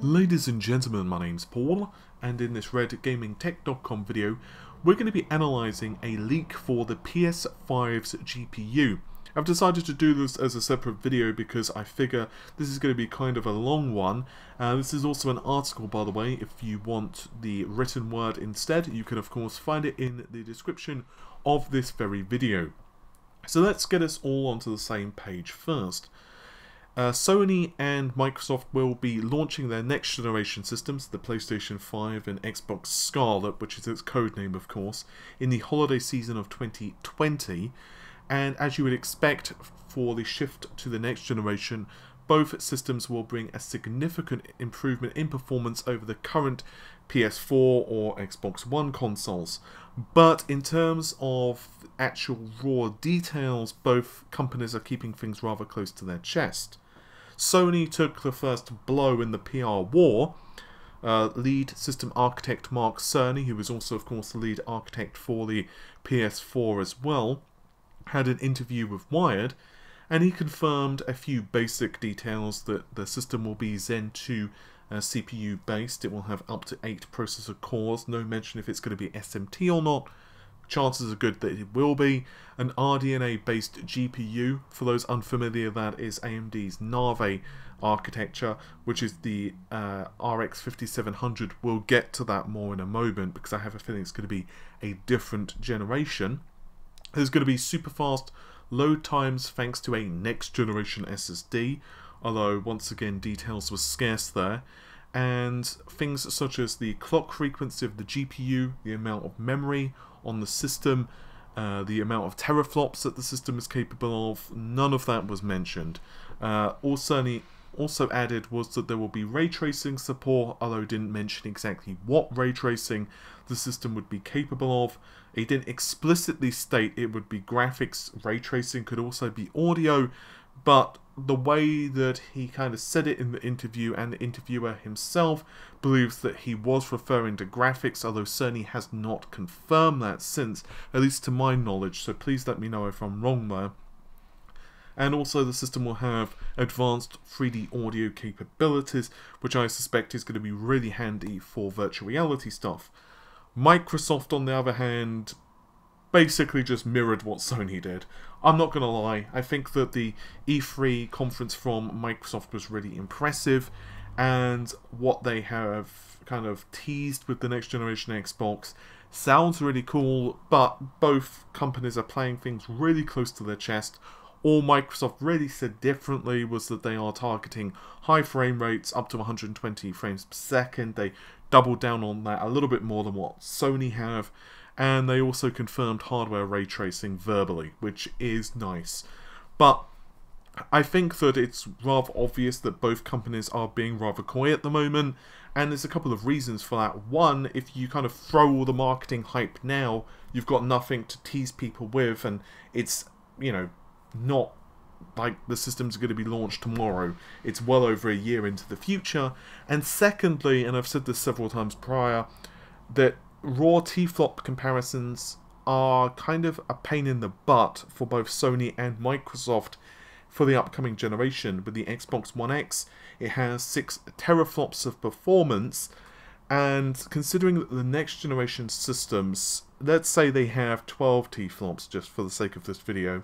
Ladies and gentlemen, my name's Paul, and in this RedGamingTech.com video, we're going to be analysing a leak for the PS5's GPU. I've decided to do this as a separate video because I figure this is going to be kind of a long one. Uh, this is also an article, by the way. If you want the written word instead, you can of course find it in the description of this very video. So let's get us all onto the same page first. Uh, Sony and Microsoft will be launching their next generation systems, the PlayStation 5 and Xbox Scarlett, which is its code name, of course, in the holiday season of 2020. And as you would expect for the shift to the next generation, both systems will bring a significant improvement in performance over the current PS4 or Xbox One consoles. But in terms of actual raw details, both companies are keeping things rather close to their chest. Sony took the first blow in the PR war. Uh, lead system architect Mark Cerny, who was also, of course, the lead architect for the PS4 as well, had an interview with Wired, and he confirmed a few basic details that the system will be Zen 2 uh, CPU based. It will have up to 8 processor cores, no mention if it's going to be SMT or not, chances are good that it will be. An RDNA based GPU, for those unfamiliar, that is AMD's Navi architecture, which is the uh, RX 5700. We'll get to that more in a moment because I have a feeling it's going to be a different generation. There's going to be super fast load times thanks to a next generation SSD, although once again details were scarce there and things such as the clock frequency of the GPU, the amount of memory on the system, uh, the amount of teraflops that the system is capable of, none of that was mentioned. Uh, also, also added was that there will be ray tracing support, although didn't mention exactly what ray tracing the system would be capable of. It didn't explicitly state it would be graphics, ray tracing could also be audio, but the way that he kind of said it in the interview and the interviewer himself believes that he was referring to graphics, although Cerny has not confirmed that since, at least to my knowledge, so please let me know if I'm wrong there. And also the system will have advanced 3D audio capabilities, which I suspect is going to be really handy for virtual reality stuff. Microsoft, on the other hand, basically just mirrored what Sony did. I'm not going to lie, I think that the E3 conference from Microsoft was really impressive, and what they have kind of teased with the next generation Xbox sounds really cool, but both companies are playing things really close to their chest. All Microsoft really said differently was that they are targeting high frame rates up to 120 frames per second. They doubled down on that a little bit more than what Sony have and they also confirmed hardware ray tracing verbally, which is nice. But I think that it's rather obvious that both companies are being rather coy at the moment, and there's a couple of reasons for that. One, if you kind of throw all the marketing hype now, you've got nothing to tease people with, and it's, you know, not like the system's going to be launched tomorrow. It's well over a year into the future. And secondly, and I've said this several times prior, that raw T-flop comparisons are kind of a pain in the butt for both Sony and Microsoft for the upcoming generation. With the Xbox One X, it has 6 teraflops of performance, and considering that the next generation systems, let's say they have 12 T-flops just for the sake of this video,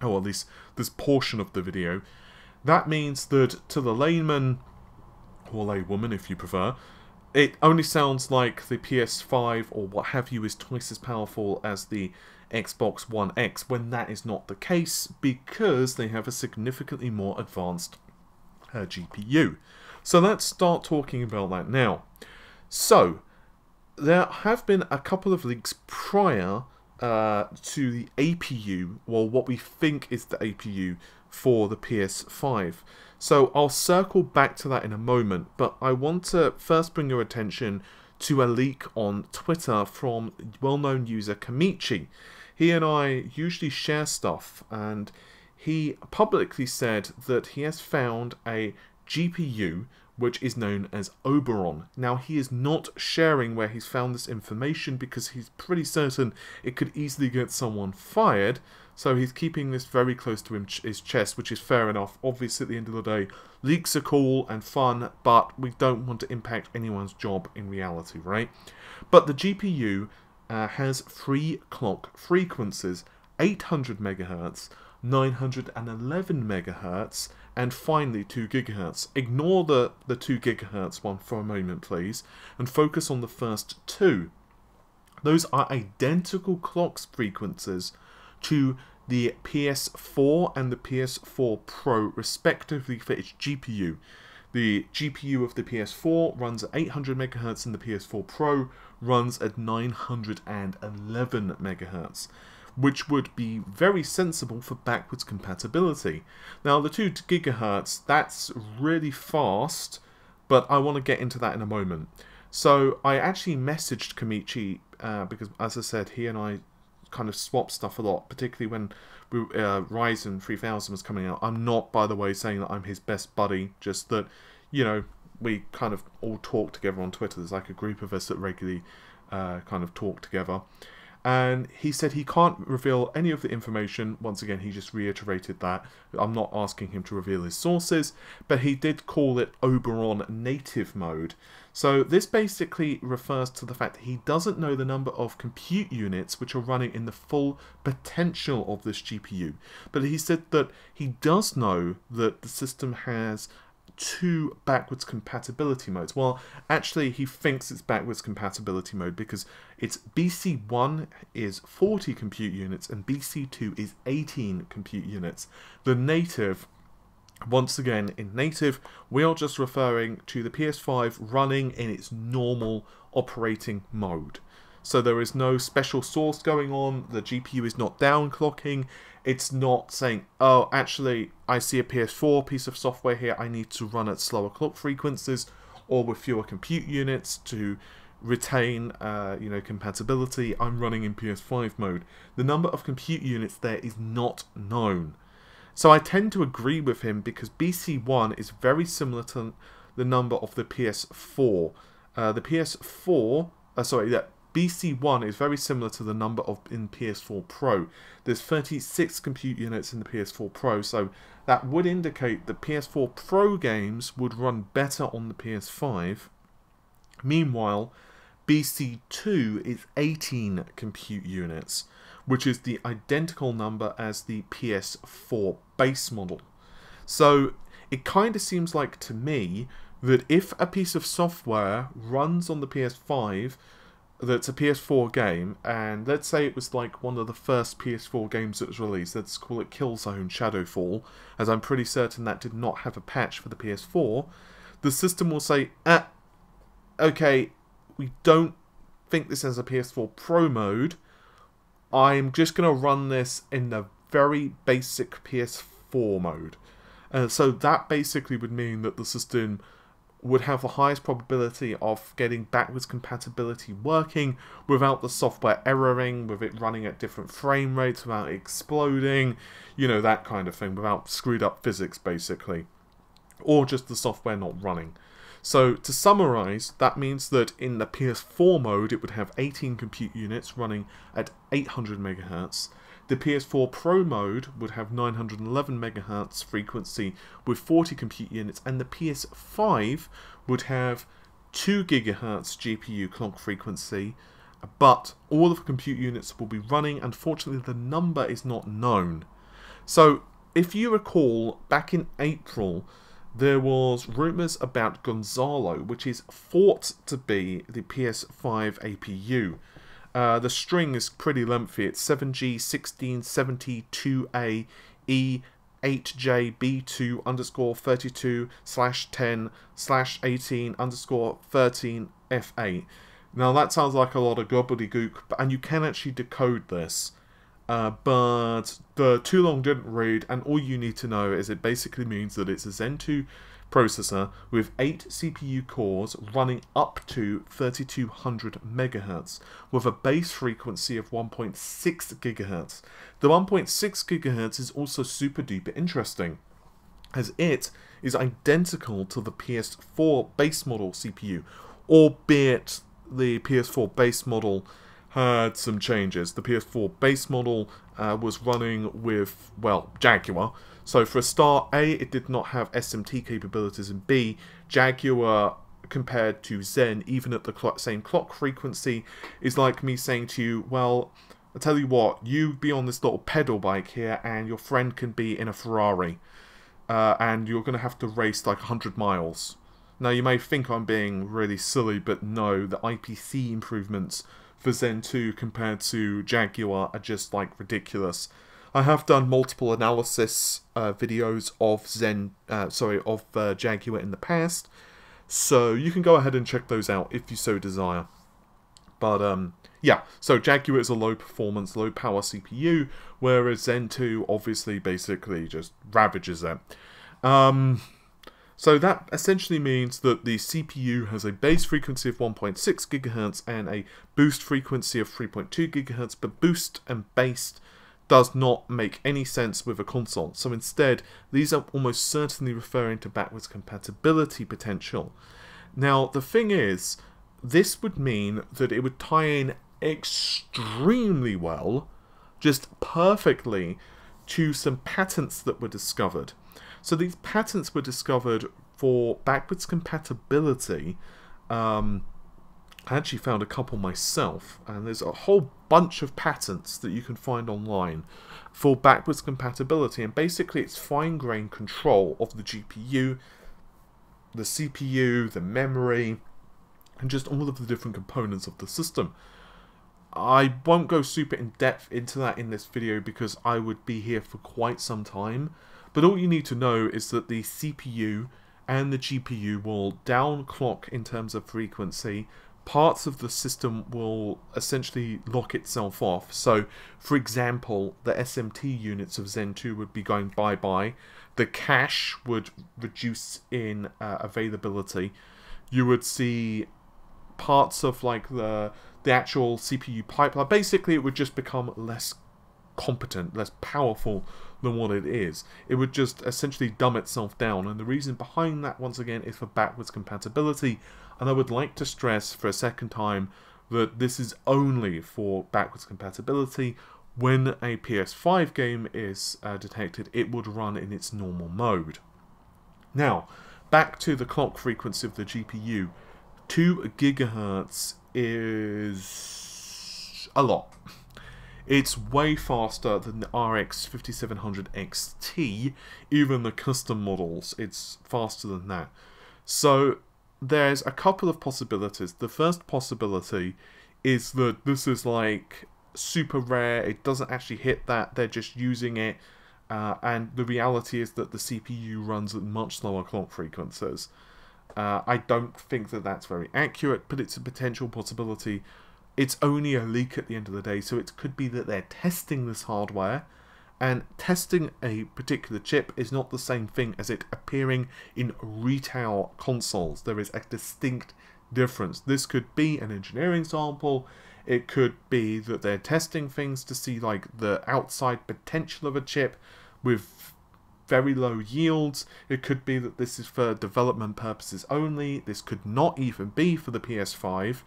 or at least this portion of the video, that means that to the layman, or laywoman if you prefer, it only sounds like the PS5 or what have you is twice as powerful as the Xbox One X when that is not the case because they have a significantly more advanced uh, GPU. So let's start talking about that now. So, there have been a couple of leaks prior uh, to the APU, well, what we think is the APU for the PS5. So I'll circle back to that in a moment, but I want to first bring your attention to a leak on Twitter from well-known user Komachi. He and I usually share stuff, and he publicly said that he has found a GPU which is known as Oberon. Now, he is not sharing where he's found this information because he's pretty certain it could easily get someone fired, so he's keeping this very close to him, his chest, which is fair enough. Obviously, at the end of the day, leaks are cool and fun, but we don't want to impact anyone's job in reality, right? But the GPU uh, has three clock frequencies, 800 megahertz, 911 megahertz, and finally 2 gigahertz. Ignore the, the 2 gigahertz one for a moment, please, and focus on the first two. Those are identical clock frequencies to the PS4 and the PS4 Pro, respectively, for its GPU. The GPU of the PS4 runs at 800 MHz and the PS4 Pro runs at 911 MHz which would be very sensible for backwards compatibility. Now, the 2 gigahertz, that's really fast, but I want to get into that in a moment. So, I actually messaged Komachi, uh, because as I said, he and I kind of swap stuff a lot, particularly when uh, Ryzen 3000 was coming out. I'm not, by the way, saying that I'm his best buddy, just that, you know, we kind of all talk together on Twitter. There's like a group of us that regularly uh, kind of talk together and he said he can't reveal any of the information. Once again, he just reiterated that. I'm not asking him to reveal his sources, but he did call it Oberon native mode. So this basically refers to the fact that he doesn't know the number of compute units which are running in the full potential of this GPU. But he said that he does know that the system has two backwards compatibility modes. Well, actually, he thinks it's backwards compatibility mode because it's BC1 is 40 compute units and BC2 is 18 compute units. The native, once again, in native, we are just referring to the PS5 running in its normal operating mode. So there is no special source going on, the GPU is not downclocking, it's not saying, oh, actually, I see a PS4 piece of software here, I need to run at slower clock frequencies or with fewer compute units to retain uh, you know compatibility. I'm running in PS5 mode. The number of compute units there is not known. So I tend to agree with him because BC1 is very similar to the number of the PS4 uh, the PS4 uh, sorry yeah BC1 is very similar to the number of in PS4 Pro. There's 36 compute units in the PS4 Pro, so that would indicate that PS4 Pro games would run better on the PS5. Meanwhile, BC2 is 18 compute units, which is the identical number as the PS4 base model. So it kind of seems like to me that if a piece of software runs on the PS5 that's a PS4 game, and let's say it was like one of the first PS4 games that was released, let's call it Killzone Shadowfall, as I'm pretty certain that did not have a patch for the PS4, the system will say, ah, okay, we don't think this has a PS4 Pro mode, I'm just going to run this in the very basic PS4 mode. Uh, so that basically would mean that the system would have the highest probability of getting backwards compatibility working without the software erroring, with it running at different frame rates, without exploding, you know, that kind of thing, without screwed up physics basically. Or just the software not running. So to summarize, that means that in the PS4 mode it would have 18 compute units running at 800 megahertz the PS4 Pro mode would have 911 MHz frequency with 40 compute units, and the PS5 would have 2 GHz GPU clock frequency, but all of the compute units will be running. Unfortunately, the number is not known. So, if you recall, back in April, there was rumours about Gonzalo, which is thought to be the PS5 APU. Uh, the string is pretty lengthy. It's 7G1672A E 8JB2 underscore 32 slash 10 slash 18 underscore 13 F8. Now that sounds like a lot of gobbledygook, but and you can actually decode this. Uh, but the too long didn't read, and all you need to know is it basically means that it's a Zen 2 processor with 8 CPU cores running up to 3200 MHz with a base frequency of 1.6 GHz. The 1.6 GHz is also super duper interesting as it is identical to the PS4 base model CPU, albeit the PS4 base model had some changes. The PS4 base model uh, was running with, well, Jaguar. So for a start, A, it did not have SMT capabilities, and B, Jaguar compared to Zen, even at the same clock frequency, is like me saying to you, well, I tell you what, you be on this little pedal bike here, and your friend can be in a Ferrari, uh, and you're going to have to race like 100 miles. Now, you may think I'm being really silly, but no, the IPC improvements for Zen 2 compared to Jaguar are just like ridiculous. I have done multiple analysis uh, videos of Zen, uh, sorry, of uh, Jaguar in the past, so you can go ahead and check those out if you so desire. But um, yeah, so Jaguar is a low performance, low power CPU, whereas Zen 2 obviously basically just ravages it. Um, so that essentially means that the CPU has a base frequency of 1.6 GHz and a boost frequency of 3.2 GHz, but boost and base does not make any sense with a console. So instead, these are almost certainly referring to backwards compatibility potential. Now, the thing is, this would mean that it would tie in extremely well, just perfectly, to some patents that were discovered. So these patents were discovered for backwards compatibility. Um, I actually found a couple myself, and there's a whole bunch of patents that you can find online for backwards compatibility, and basically it's fine-grained control of the GPU, the CPU, the memory, and just all of the different components of the system. I won't go super in depth into that in this video because I would be here for quite some time. But all you need to know is that the CPU and the GPU will downclock in terms of frequency. Parts of the system will essentially lock itself off. So, for example, the SMT units of Zen 2 would be going bye-bye. The cache would reduce in uh, availability. You would see parts of like the the actual CPU pipeline. Basically, it would just become less competent, less powerful than what it is. It would just essentially dumb itself down. And the reason behind that, once again, is for backwards compatibility. And I would like to stress for a second time that this is only for backwards compatibility. When a PS5 game is uh, detected, it would run in its normal mode. Now, back to the clock frequency of the GPU. 2 gigahertz is a lot. It's way faster than the RX 5700 XT, even the custom models, it's faster than that. So there's a couple of possibilities. The first possibility is that this is like super rare, it doesn't actually hit that, they're just using it, uh, and the reality is that the CPU runs at much slower clock frequencies. Uh, I don't think that that's very accurate, but it's a potential possibility. It's only a leak at the end of the day, so it could be that they're testing this hardware, and testing a particular chip is not the same thing as it appearing in retail consoles. There is a distinct difference. This could be an engineering sample, it could be that they're testing things to see like the outside potential of a chip with very low yields. It could be that this is for development purposes only. This could not even be for the PS5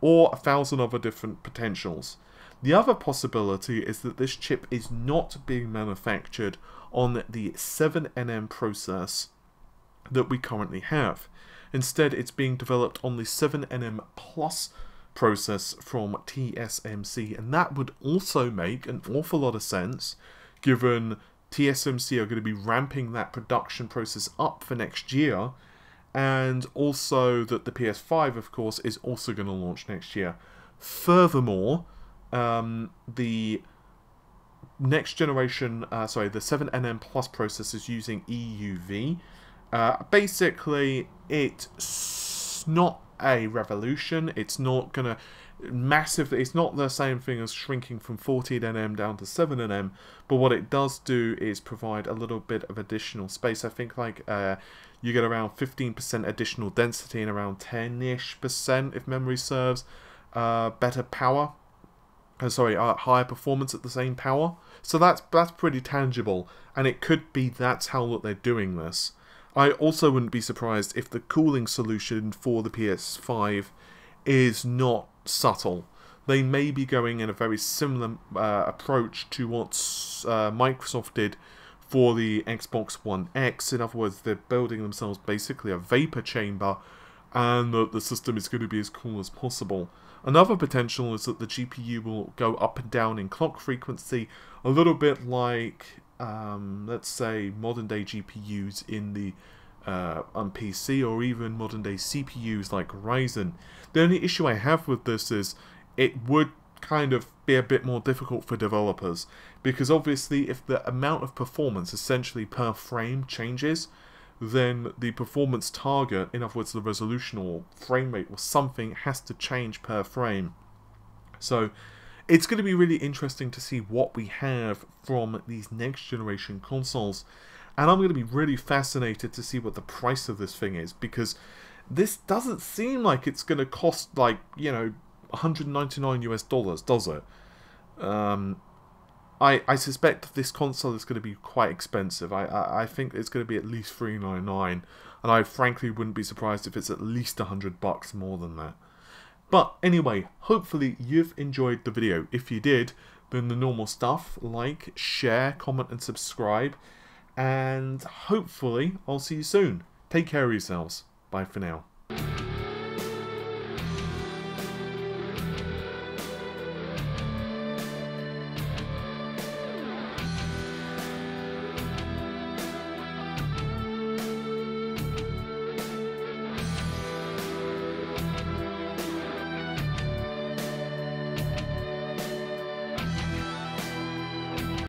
or a thousand other different potentials. The other possibility is that this chip is not being manufactured on the 7nm process that we currently have. Instead, it's being developed on the 7nm plus process from TSMC, and that would also make an awful lot of sense given TSMC are going to be ramping that production process up for next year, and also that the PS5, of course, is also going to launch next year. Furthermore, um, the next generation, uh, sorry, the 7nm Plus process is using EUV. Uh, basically, it's not a revolution. It's not going to massively it's not the same thing as shrinking from 14nm down to 7nm but what it does do is provide a little bit of additional space i think like uh, you get around 15% additional density and around 10ish percent if memory serves uh, better power uh, sorry uh, higher performance at the same power so that's that's pretty tangible and it could be that's how that they're doing this I also wouldn't be surprised if the cooling solution for the PS5 is not subtle. They may be going in a very similar uh, approach to what uh, Microsoft did for the Xbox One X. In other words, they're building themselves basically a vapor chamber and that the system is going to be as cool as possible. Another potential is that the GPU will go up and down in clock frequency, a little bit like, um, let's say, modern day GPUs in the uh, on PC or even modern day CPUs like Ryzen. The only issue I have with this is it would kind of be a bit more difficult for developers because obviously if the amount of performance essentially per frame changes then the performance target, in other words the resolution or frame rate or something has to change per frame. So it's going to be really interesting to see what we have from these next generation consoles and I'm going to be really fascinated to see what the price of this thing is because this doesn't seem like it's going to cost like, you know, 199 US dollars, does it? Um, I, I suspect this console is going to be quite expensive. I, I, I think it's going to be at least 399 and I frankly wouldn't be surprised if it's at least 100 bucks more than that. But anyway, hopefully you've enjoyed the video. If you did, then the normal stuff, like, share, comment and subscribe. And hopefully I'll see you soon. Take care of yourselves. Bye for now.